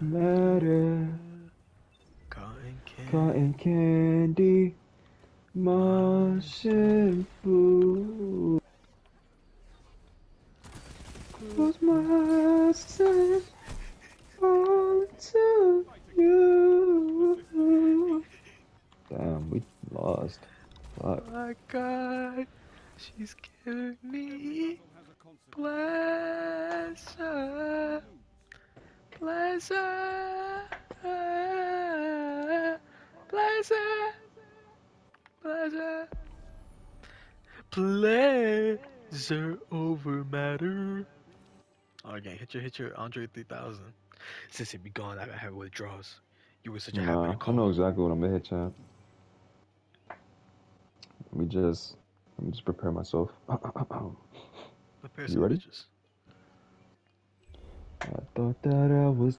matter. Cotton candy. Cotton candy, Martian food. Close my eyes and fall into you. Damn, we lost. Fuck. Oh my god, she's giving me pleasure, pleasure, pleasure, pleasure, pleasure over matter. Okay, hit your hit your Andre 3000. Since it be gone, I have withdrawals. You were such a Nah, happy I know exactly what I'm gonna hit, champ. Let me just, let me just prepare myself. Prepare You ready? bitches. Thought that I was